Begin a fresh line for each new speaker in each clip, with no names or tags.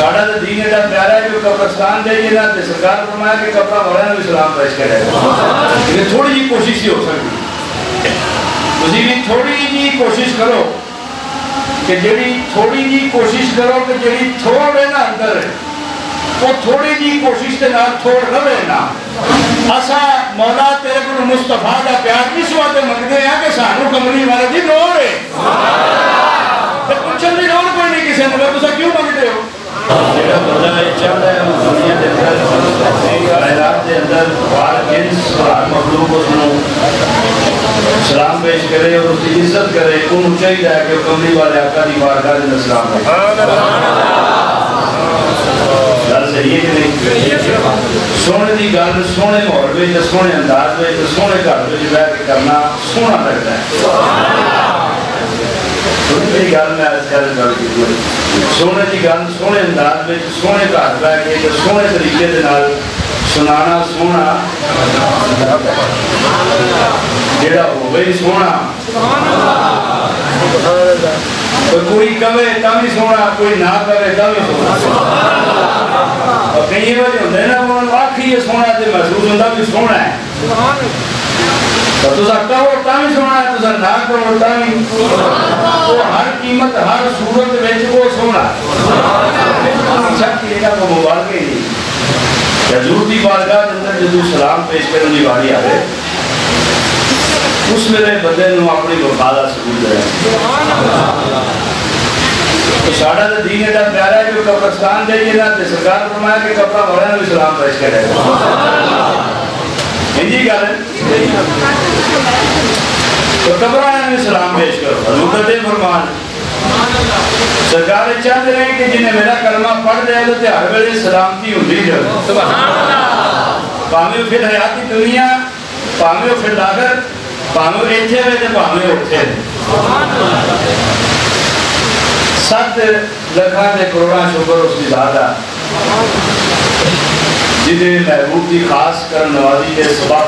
ਸਾਡਾ ਤਾਂ ਦੀਨ ਇਹਦਾ ਪਿਆਰਾ ਹੈ ਕਿ ਕਬਰਸਤਾਨ ਜਾਈਏ ਨਾ ਤੇ ਸਰਕਾਰ ਫਰਮਾਇਆ ਕਿ ਕਬਰਾਂ ਵਾਲਿਆਂ ਨੂੰ ਵੀ ਸਲਾਮ ਪੇਸ਼ ਕਰੇਗਾ ਇਹ ਥੋੜੀ ਜੀ ਕੋਸ਼ਿਸ਼ ਹੀ ਹੋ ਸਕਦੀ ਤੁਸੀਂ ਵੀ ਥੋੜੀ ਜੀ ਕੋਸ਼ਿਸ਼ ਕਰੋ ਕਿ ਜਿਹੜੀ ਥੋੜੀ ਜੀ ਕੋਸ਼ਿਸ਼ ਕਰੋ ਕਿ ਜਿਹੜੀ ਥੋੜੇ ਨਾ ਅੰਦਰ ਉਹ ਥੋੜੀ ਜੀ ਕੋਸ਼ਿਸ਼ ਦੇ ਨਾਲ ਥੋੜ ਰਵੇ ਨਾ ਅਸਾਂ ਮੌਲਾ ਤੇਰੇ ਕੋਲ ਮੁਸਤਫਾ ਦਾ ਪਿਆਰ ਇਸ ਵਾਸਤੇ ਮੰਗਦੇ ਆ ਕਿ ਸਾਨੂੰ ਕਮਲੀ ਵਾਲੇ ਦੀ ਲੋੜ ਹੈ ਤੇ ਪੁੱਛਣ ਦੀ ਲੋੜ ਕੋਈ ਨਹੀਂ ਕਿਸੇ ਨੂੰ ਵੀ ਤੁਸੀਂ ਕਿਉਂ ਮੰਗਦੇ ਹੋ ਜਿਹੜਾ ਬੰਦਾ ਇਹ ਚਾਹਦਾ ਹੈ ਉਹ ਦੁਨੀਆ ਦੇ ਅੰਦਰ ਕਾਇਨਾਤ ਦੇ ਅੰਦਰ ਵਾਰ ਜਿੰਸ ਵਾਰ ਮਖਲੂਕ ਉਸ ਨੂੰ ਸਲਾਮ ਪੇਸ਼ ਕਰੇ ਔਰ ਉਸਦੀ ਇੱਜ਼ਤ ਕਰੇ ਉਹਨੂੰ ਚਾਹੀਦਾ ਹੈ ਕਿ ਕਮਲੀ ਵਾਲੇ ਆਕਾ ਦੀ ਬਾਰਗਾਹ ਦੇ ਅੰਦਰ ਸਲਾਮ ਪੇਸ਼ ਸੁਭਾਨ ਅੱਲਾਹ ਗੱਲ ਸਹੀ ਹੈ ਕਿ ਨਹੀਂ ਸੋਹਣੇ ਦੀ ਗੱਲ ਸੋਹਣੇ ਮਾਹੌਲ ਵਿੱਚ ਸੋਹਣੇ ਅੰਦਾਜ਼ ਵਿੱਚ ਸੋਹਣੇ ਘਰ ਵਿੱਚ ਬੈਠ ਕੇ ਕਰਨਾ ਸੋਹਣਾ ਲੱਗਦਾ ਹੈ ਸੁਭਾਨ ਅੱਲਾਹ ਸੋਹਣੀ ਗੱਲ ਮੈਂ ਅੱਜ ਕੱਲ੍ਹ ਗੱਲ ਕੀਤੀ ਹੈ। ਸੋਹਣੇ ਦੀ ਗੱਲ ਸੋਹਣੇ ਅੰਦਾਜ਼ ਵਿੱਚ ਸੋਹਣੇ ਘਰ ਬਹਿ ਕੇ ਤੇ ਸੋਹਣੇ ਤਰੀਕੇ ਦੇ ਨਾਲ ਸੁਣਾਣਾ ਸੋਹਣਾ ਜਿਹੜਾ ਹੋਵੇ ਹੀ ਸੋਹਣਾ ਕੋਈ ਕੋਈ ਕਵੇ ਤਾਂ ਵੀ ਸੋਹਣਾ ਕੋਈ ਨਾ ਕਵੇ ਤਾਂ ਵੀ ਸੋਹਣਾ ਔਰ ਕਈ ਵਾਰ ਹੁੰਦੇ ਨਾ ਉਹ ਆਖੀ ਇਹ ਸੋਹਣਾ ਤੇ ਮਹਿਸੂਸ ਹੁੰਦਾ ਵੀ ਸੋਹਣਾ ਹੈ ਤਾਂ ਤੁਸੀਂ तर तुझा कवट तामीच होणार तुझा नाक तो हर कीमत, हर सूरत वेच को सोना शक्ति लेना को मुबारक के लिए हजूर की बारगाह अंदर जदू सलाम पेश करने की बारी आवे, उस मेरे बंदे नु अपनी वफा सबूत दे सुभान अल्लाह तो साडा ते दीन दा प्यारा है जो कब्रिस्तान दे जेना ते सरकार फरमाया कि कब्रा वाले नु सलाम पेश करे। इंजी गल तो कब्र सलाम पेश करो। हजूर फरमान। सरकार चाहते रहे कि जिन्हें मेरा कलमा पढ़ दिया तो हर वेले सलामती होती जाए। भावे फिर हयाती दुनिया भावे फिर लागत भावे इतने वे तो भावे उठे। सत लखा के करोड़ा शुक्र उसकी दादा जिदे महबूब की खास कर नवाजी के सबब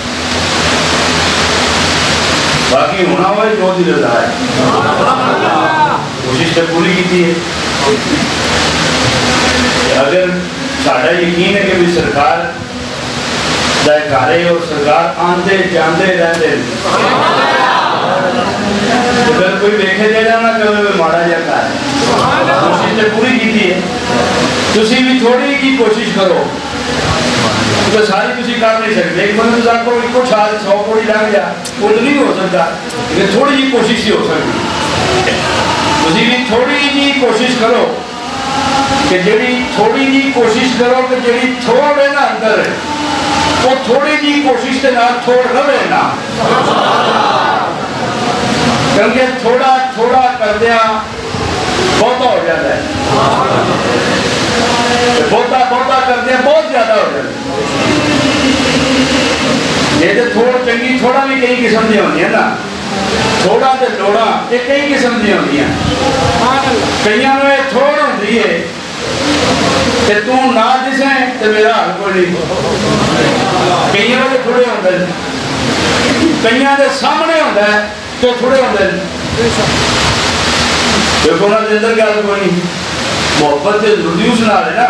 बाकी होना हुआ जो दिल रजा है। कोशिश तो पूरी की थी। अगर साढ़ा यकीन है कि भी सरकार और सरकार आते जाते रहते अगर तो कोई देखे जाएगा ना कभी मारा जाता है। कोशिश तो पूरी की है तुम भी थोड़ी की कोशिश करो। ਵੀ ਥੋੜੀ ਜੀ ਕੋਸ਼ਿਸ਼ ਕਰੋ ਕਿਉਂਕਿ ਸਾਰੀ ਤੁਸੀਂ ਕਰ ਨਹੀਂ ਸਕਦੇ ਇੱਕ ਬੰਦੇ ਨੂੰ ਕੋਲ ਇੱਕੋ ਛਾਲ 100 ਕੋੜੀ ਲੱਗ ਜਾ ਉਹ ਤਾਂ ਨਹੀਂ ਹੋ ਸਕਦਾ ਇਹ ਥੋੜੀ ਜੀ ਕੋਸ਼ਿਸ਼ ਹੀ ਹੋ ਸਕਦੀ ਤੁਸੀਂ ਵੀ ਥੋੜੀ ਜੀ ਕੋਸ਼ਿਸ਼ ਕਰੋ ਕਿ ਜਿਹੜੀ ਥੋੜੀ ਜੀ ਕੋਸ਼ਿਸ਼ ਕਰੋ ਕਿ ਜਿਹੜੀ ਥੋੜੇ ਨਾ ਅੰਦਰ ਉਹ ਥੋੜੀ ਜੀ ਕੋਸ਼ਿਸ਼ ਦੇ ਨਾਲ ਥੋੜ ਰਵੇ ਨਾ ਕਿਉਂਕਿ ਥੋੜਾ ਥੋੜਾ ਕਰਦਿਆਂ ਬਹੁਤਾ ਹੋ ਜਾਂਦਾ ਹੈ ਤੇ ਬਹੁਤਾ जाते हैं, बहुत ज़्यादा हो जाते ये तो थोड़ चंगी, थोड़ा भी कई किस्म दी होनी है ना। थोड़ा तो थोड़ा ये कई किस्म दी होनी है। कई थोड़ होती है। ते तू ना दिसे ते मेरा हाल कोई नहीं। कई
थोड़े होंगे
कई के सामने होंगे तो थोड़े होंगे देखो ना इधर गल कोई नहीं। मोहब्बत ज़रूरी उसना है ना।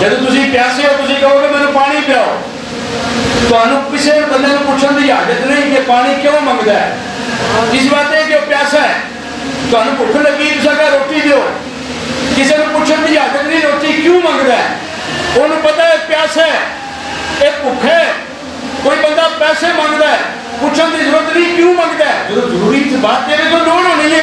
जब तुम प्यास हो तुम कहो कि मैं पानी पियाओ। थानू तो किसी
बंद पूछने
की इजाज़त नहीं कि पानी क्यों मंगता है? इस बात है कि प्यासा है। थानू तो भुख लगी तो तुम्हें रोटी दो किसी पूछने की इजाज़त नहीं, रोटी क्यों मंगता है? उन्होंने पता है, प्यासा है। यह भुख है। कोई बंद पैसे मंगता है। पूछने की ज़रूरत नहीं, क्यों मंगता है? जो ज़रूरी बात है तो लोड़ होनी है।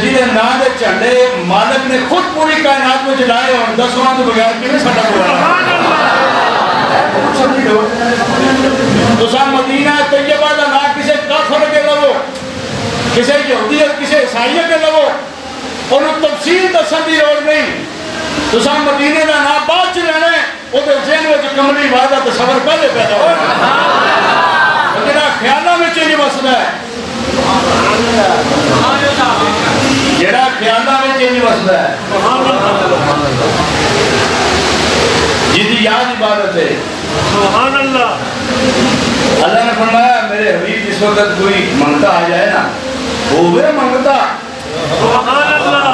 जिन्हें ना के झंडे मालक ने खुद पूरी कायनात में चलाए और दसवां तो बगैर कि मदीना तैयबा का ना किसी काफर के लवो किसी यहूदी किसी ईसाई के लवो उन्होंने तफसील दसन की लड़ नहीं तुसा मदीने का ना बाद च लेना वो जेन में कमली वादा तस्वर पहले पैदा हो जरा ख्यालों में ही बसता है ਜਿਹੜਾ ਖਿਆਲਾਂ ਵਿੱਚ ਨਹੀਂ ਵਸਦਾ ਹੈ ਜਿਹੜਾ ਖਿਆਲਾਂ ਵਿੱਚ ਨਹੀਂ ਵਸਦਾ ਹੈ ਜਿਹਦੀ ਯਾਦ ਇਬਾਦਤ ਹੈ
सुबहान अल्लाह
अल्लाह ने फरमाया मेरे हबीब जिस वक्त कोई मंगता आ जाए ना होवे मंगता
सुबहान अल्लाह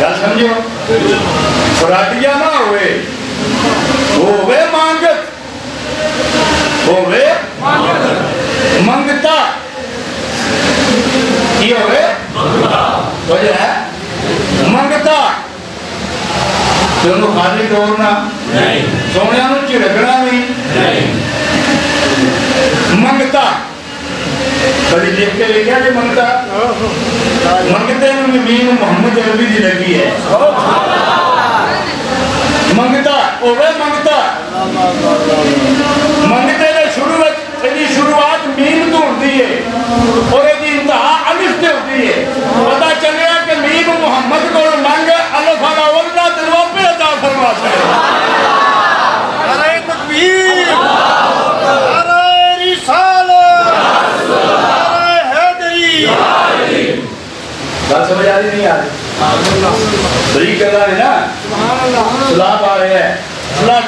गल समझो फराटिया ना होवे होवे मांगत होवे मंगता की होवे वजह है ಅದನ್ನು ಖಾಲಿ ತೋರಣ ಸೋಣ್ಯಾನು चिड़कना नहीं मंगता कभी देख के लेके आगे मंगता मंगते में
मीन मोहम्मद अरबी जी लगी है
मंगता ओवे मंगता मंगता नहीं आ रही बरीक कर रहा है ना सलाह आ रहे हैं सलाह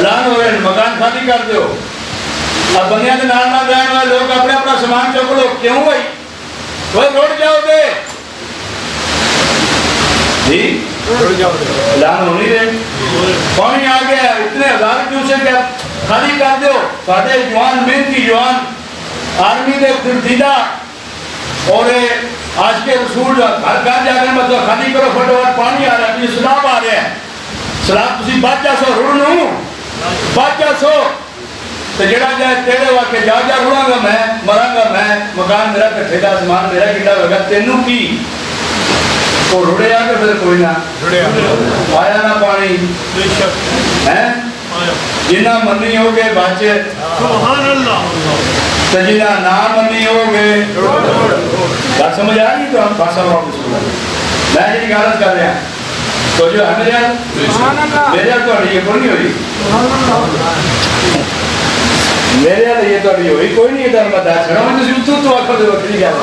ऐलान हो रहे हैं मकान खाली कर दो अब बंदियाँ के नाल नाल रहने वाले लोग अपने अपना सामान चुक लो क्यों भाई कोई लौट जाओगे जी ऐलान हो नहीं रहे पानी आ गया है, इतने हज़ार क्यूसेक है खाली कर दो साढ़े जवान मेहनती जवान आर्मी के दिलदीदा और आज के रसूल घर घर जाकर मतलब खाली करो फटोफट पानी आ रहा है सलाब आ रहा है। सलाब तुम बच जा सो रुड़ नू? बच जा सो? तो जेड़ा जाए तेरे वाके जा जा रुड़ांगा मैं मरांगा मैं मकान मेरा कट्ठे का मेरा किला होगा तेनू की? रुड़े आके फिर कोई ना? आया ना पानी? है? जिन्ना मन्नी हो गए
सुबहान अल्लाह
तो जिन्ना ना मन्नी हो गए बात समझ आ रही तो हम भाषा वापस बोला। मैं जी गलत कर रहा तो जो है मेरे मेरे तो ये कोई नहीं हुई। मेरे हाल ये तो अभी हुई। कोई नहीं इधर मैं दस रहा हूँ तो तू तो आखो दे वक्री गल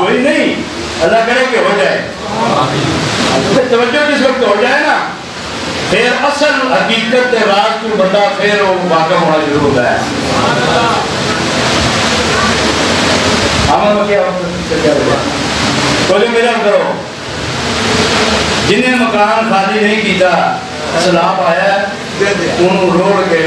हुई नहीं। अल्लाह करे कि हो जाए। तो तवज्जो जिस वक्त हो जाए ना फिर असल हकीकत के राज को बंदा फिर वाकफ होना शुरू होता है। करो जिन्हें मकान खाली नहीं किया सलाब आया उन्होंने रोड़ के